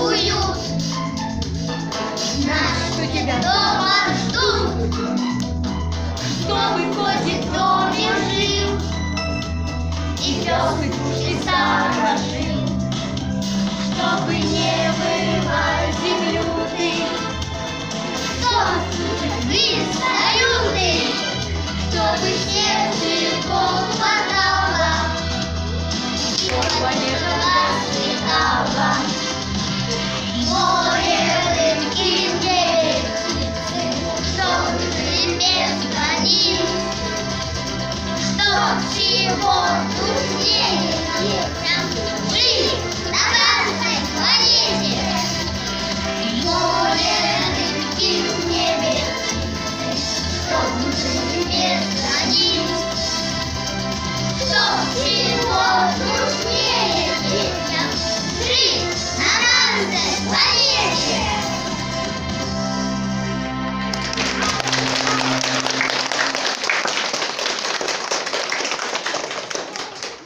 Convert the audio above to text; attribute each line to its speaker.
Speaker 1: уют. нашу
Speaker 2: тебя?
Speaker 1: дома ждут, чтобы котик в доме жил. И пес, и кошки сторожил, чтобы не